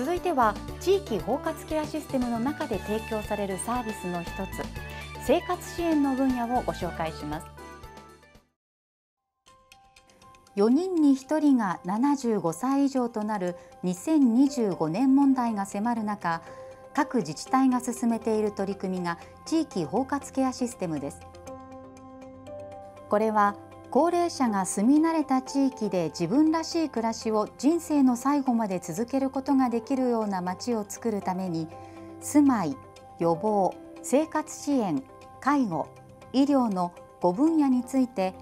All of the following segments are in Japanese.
続いては地域包括ケアシステムの中で提供されるサービスの一つ生活支援の分野をご紹介します。4人に1人が75歳以上となる2025年問題が迫る中各自治体が進めている取り組みが地域包括ケアシステムです。これは高齢者が住み慣れた地域で自分らしい暮らしを人生の最後まで続けることができるような街を作るために住まい、予防、生活支援、介護、医療の5分野について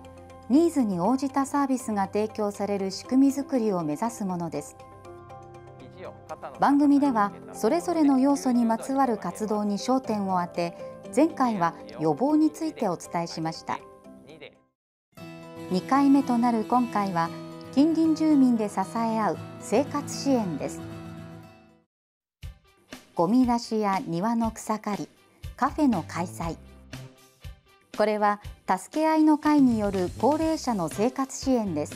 ニーズに応じたサービスが提供される仕組みづくりを目指すものです。番組ではそれぞれの要素にまつわる活動に焦点を当て前回は予防についてお伝えしました。2回目となる今回は近隣住民で支え合う生活支援です。ゴミ出しや庭の草刈りカフェの開催。これは助け合いの会による高齢者の生活支援です。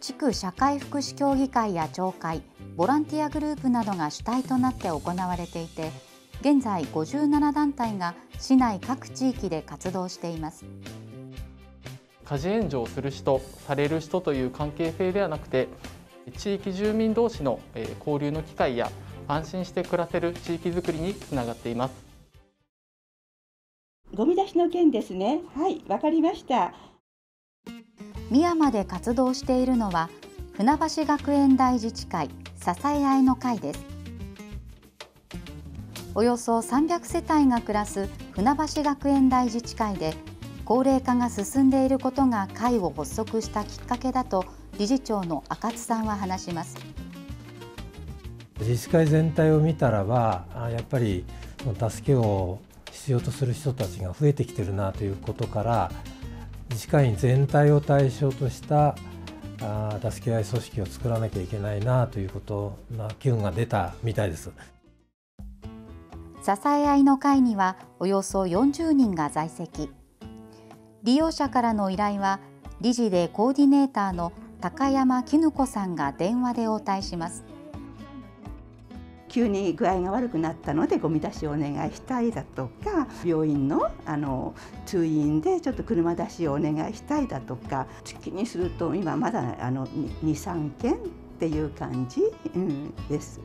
地区社会福祉協議会や町会ボランティアグループなどが主体となって行われていて現在57団体が市内各地域で活動しています。家事援助をする人される人という関係性ではなくて地域住民同士の交流の機会や安心して暮らせる地域づくりにつながっています。ゴミ出しの件ですね。はいわかりました。宮山で活動しているのは船橋学園大自治会支え合いの会です。およそ300世帯が暮らす船橋学園大自治会で高齢化が進んでいることが会を発足したきっかけだと理事長の赤津さんは話します。自治会全体を見たらばやっぱり助けを必要とする人たちが増えてきてるなということから自治会員全体を対象とした助け合い組織を作らなきゃいけないなということな機運が出たみたいです。支え合いの会にはおよそ40人が在籍利用者からの依頼は理事でコーディネーターの高山絹子さんが電話で応対します。急に具合が悪くなったのでゴミ出しをお願いしたいだとか病院のあの通院でちょっと車出しをお願いしたいだとか月にすると今まだあの23件っていう感じ、うん、です。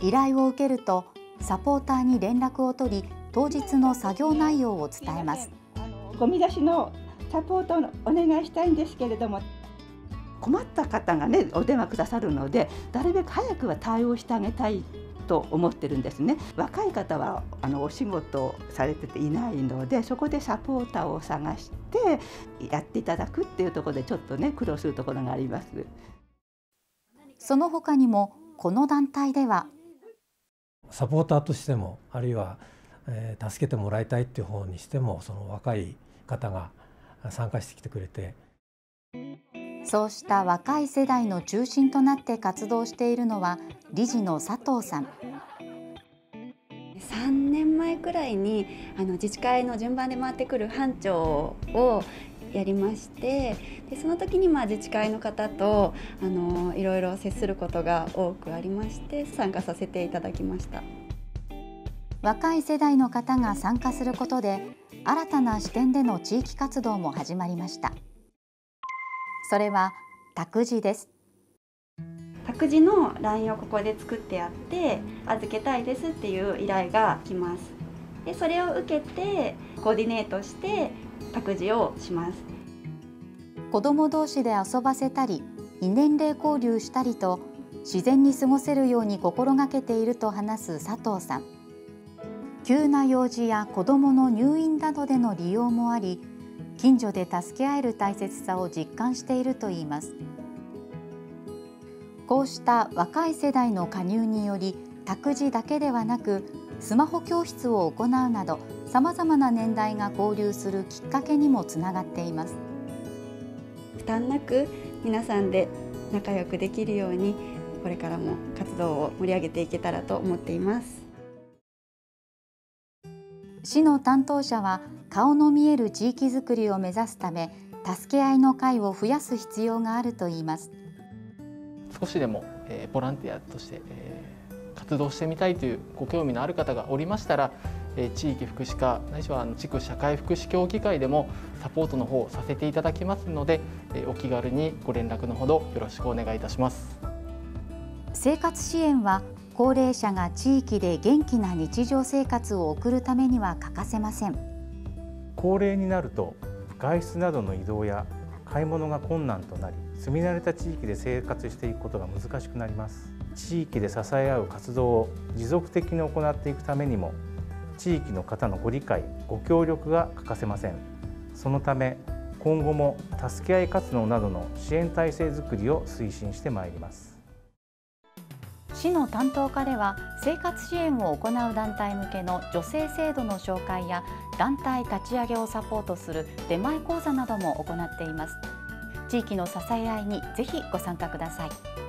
依頼を受けるとサポーターに連絡を取り当日の作業内容を伝えますゴミ出しのサポートをお願いしたいんですけれども。困った方がねお電話くださるのでなるべく早くは対応してあげたいと思ってるんですね。若い方はあのお仕事されてていないのでそこでサポーターを探してやっていただくっていうところでちょっとね苦労するところがあります。その他にもこの団体では。サポーターとしてもあるいは、えー、助けてもらいたいっていう方にしてもその若い方が参加してきてくれてそうした若い世代の中心となって活動しているのは理事の佐藤さん。3年前くらいにあの自治会の順番で回ってくる班長をやりましてでその時にまあ自治会の方とあのいろいろ接することが多くありまして参加させていただきました若い世代の方が参加することで新たな視点での地域活動も始まりました。それは託児です。託児の LINE をここで作ってあって預けたいですっていう依頼が来ます。でそれを受けてコーディネートして託児をします。子ども同士で遊ばせたり異年齢交流したりと自然に過ごせるように心がけていると話す佐藤さん急な用事や子どもの入院などでの利用もあり近所で助け合える大切さを実感しているといいます。こうした若い世代の加入により託児だけではなくスマホ教室を行うなどさまざまな年代が交流するきっかけにもつながっています。負担なく皆さんで仲良くできるようにこれからも活動を盛り上げていけたらと思っています。市の担当者は顔の見える地域づくりを目指すため助け合いの会を増やす必要があるといいます。少しでもえボランティアとして、え活動してみたいというご興味のある方がおりましたら地域福祉課ないしは地区社会福祉協議会でもサポートの方させていただきますのでお気軽にご連絡のほどよろしくお願いいたします。生活支援は高齢者が地域で元気な日常生活を送るためには欠かせません。高齢になると外出などの移動や買い物が困難となり住み慣れた地域で生活していくことが難しくなります。地域で支え合う活動を持続的に行っていくためにも地域の方のご理解ご協力が欠かせません。そのため今後も助け合い活動などの支援体制づくりを推進してまいります。市の担当課では生活支援を行う団体向けの助成制度の紹介や団体立ち上げをサポートする出前講座なども行っています。地域の支え合いにぜひご参加ください。